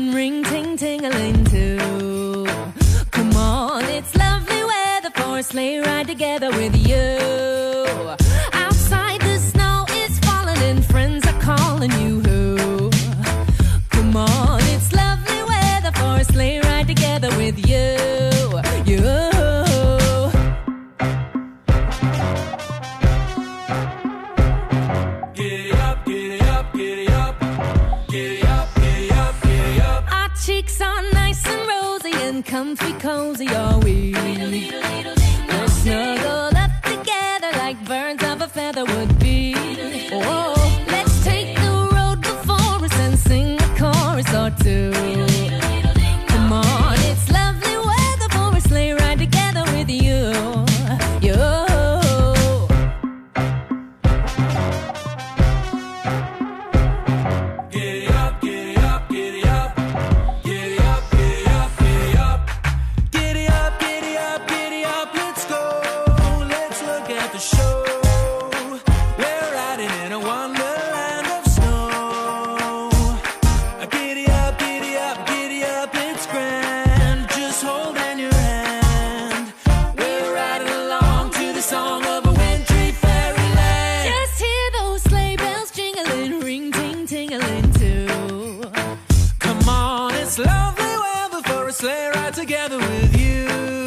and ring ting ting a ling too. Come on, it's lovely weather for a sleigh ride together with you. Outside the snow is falling and friends are calling you. Who? Come on, it's lovely weather for a sleigh ride together with you. You. Giddy up, giddy up, giddy up, giddy up. comfy cozy are we? Let's snuggle up together like birds of a feather would be. Whoa, let's take the road before us and sing a chorus or two. sleigh ride together with you.